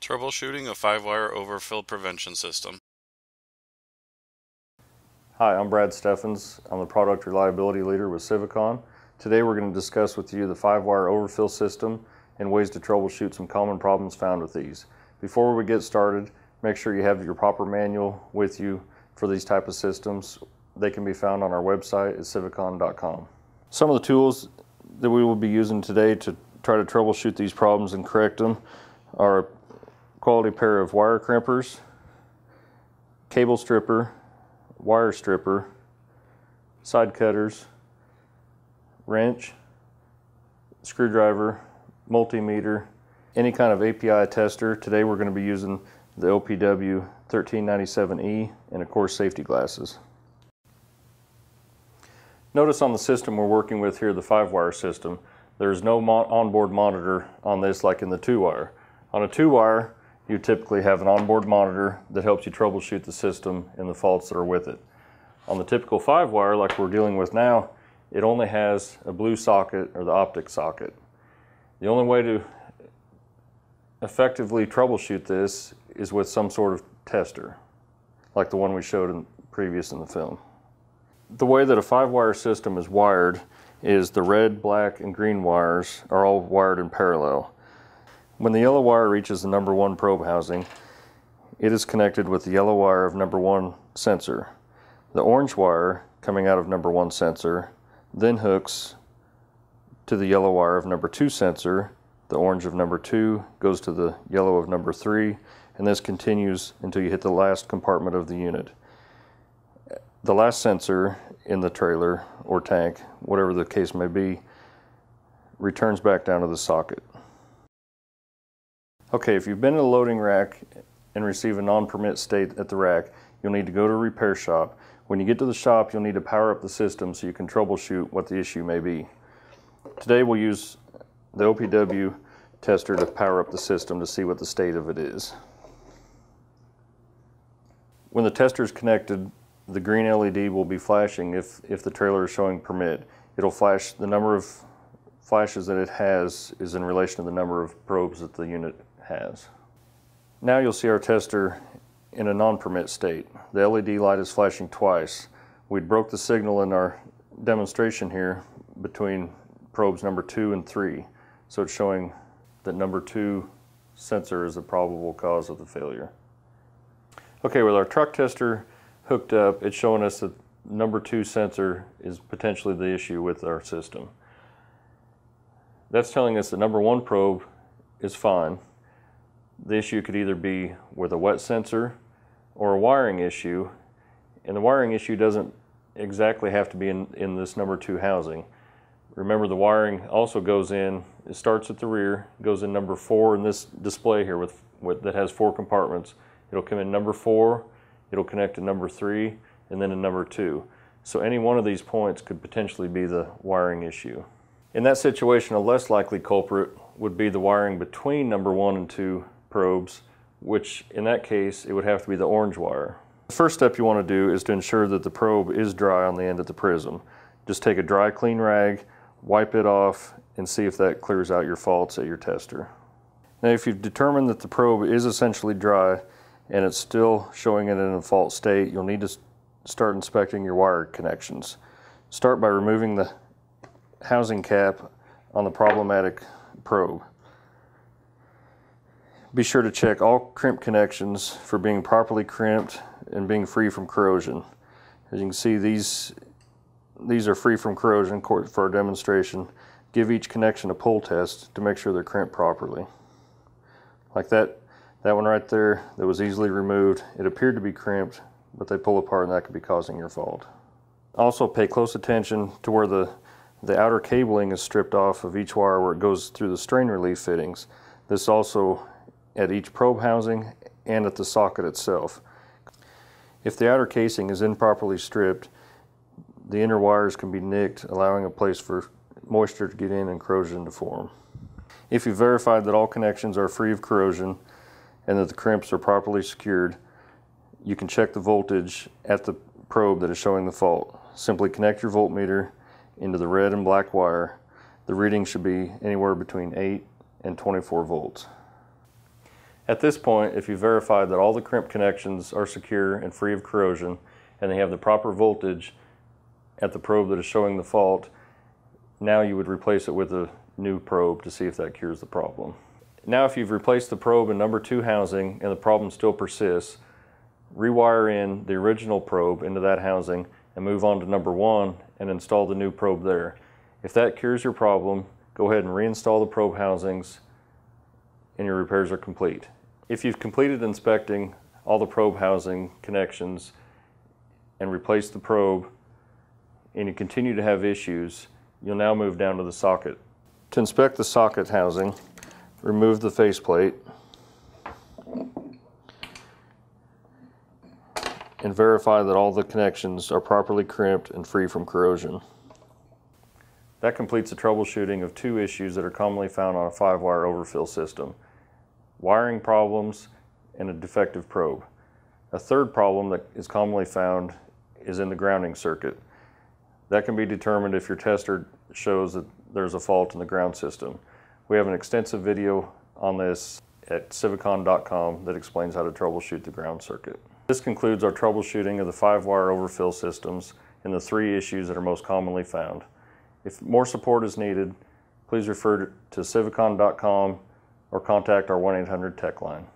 Troubleshooting a 5-wire overfill prevention system. Hi, I'm Brad Steffens. I'm the product reliability leader with Civacon. Today we're going to discuss with you the 5-wire overfill system and ways to troubleshoot some common problems found with these. Before we get started, make sure you have your proper manual with you for these type of systems. They can be found on our website at civacon.com. Some of the tools that we will be using today to try to troubleshoot these problems and correct them are quality pair of wire crimpers, cable stripper, wire stripper, side cutters, wrench, screwdriver, multimeter, any kind of API tester. Today we're going to be using the OPW 1397E and of course safety glasses. Notice on the system we're working with here, the 5-wire system, there's no mo onboard monitor on this like in the 2-wire. On a 2-wire, you typically have an onboard monitor that helps you troubleshoot the system and the faults that are with it. On the typical 5-wire, like we're dealing with now, it only has a blue socket or the optic socket. The only way to effectively troubleshoot this is with some sort of tester, like the one we showed in previous in the film. The way that a five-wire system is wired is the red, black, and green wires are all wired in parallel. When the yellow wire reaches the number one probe housing, it is connected with the yellow wire of number one sensor. The orange wire coming out of number one sensor then hooks to the yellow wire of number two sensor. The orange of number two goes to the yellow of number three, and this continues until you hit the last compartment of the unit. The last sensor in the trailer or tank, whatever the case may be, returns back down to the socket. Okay, if you've been in a loading rack and receive a non-permit state at the rack, you'll need to go to a repair shop. When you get to the shop, you'll need to power up the system so you can troubleshoot what the issue may be. Today we'll use the OPW tester to power up the system to see what the state of it is. When the tester is connected, the green LED will be flashing if, if the trailer is showing permit. It'll flash the number of flashes that it has is in relation to the number of probes that the unit has. Now you'll see our tester in a non-permit state. The LED light is flashing twice. We broke the signal in our demonstration here between probes number two and three. So it's showing that number two sensor is the probable cause of the failure. Okay, with our truck tester hooked up, it's showing us that number two sensor is potentially the issue with our system. That's telling us the number one probe is fine. The issue could either be with a wet sensor or a wiring issue, and the wiring issue doesn't exactly have to be in, in this number two housing. Remember the wiring also goes in, it starts at the rear, goes in number four in this display here with, with that has four compartments. It'll come in number four, it'll connect to number three, and then to number two. So any one of these points could potentially be the wiring issue. In that situation, a less likely culprit would be the wiring between number one and two probes, which in that case, it would have to be the orange wire. The first step you want to do is to ensure that the probe is dry on the end of the prism. Just take a dry, clean rag, wipe it off, and see if that clears out your faults at your tester. Now, if you've determined that the probe is essentially dry and it's still showing it in a fault state, you'll need to start inspecting your wire connections. Start by removing the housing cap on the problematic probe. Be sure to check all crimp connections for being properly crimped and being free from corrosion. As you can see, these, these are free from corrosion for our demonstration. Give each connection a pull test to make sure they're crimped properly. Like that, that one right there that was easily removed, it appeared to be crimped, but they pull apart and that could be causing your fault. Also pay close attention to where the, the outer cabling is stripped off of each wire where it goes through the strain relief fittings. This also at each probe housing and at the socket itself. If the outer casing is improperly stripped, the inner wires can be nicked, allowing a place for moisture to get in and corrosion to form. If you verified that all connections are free of corrosion and that the crimps are properly secured, you can check the voltage at the probe that is showing the fault. Simply connect your voltmeter into the red and black wire. The reading should be anywhere between 8 and 24 volts. At this point, if you verify that all the crimp connections are secure and free of corrosion, and they have the proper voltage at the probe that is showing the fault, now you would replace it with a new probe to see if that cures the problem. Now if you've replaced the probe in number two housing and the problem still persists, rewire in the original probe into that housing and move on to number one and install the new probe there. If that cures your problem, go ahead and reinstall the probe housings and your repairs are complete. If you've completed inspecting all the probe housing connections and replaced the probe and you continue to have issues, you'll now move down to the socket. To inspect the socket housing, remove the faceplate and verify that all the connections are properly crimped and free from corrosion. That completes the troubleshooting of two issues that are commonly found on a five-wire overfill system, wiring problems and a defective probe. A third problem that is commonly found is in the grounding circuit. That can be determined if your tester shows that there's a fault in the ground system. We have an extensive video on this at civacon.com that explains how to troubleshoot the ground circuit. This concludes our troubleshooting of the five-wire overfill systems and the three issues that are most commonly found. If more support is needed, please refer to civacon.com or contact our 1-800 tech line.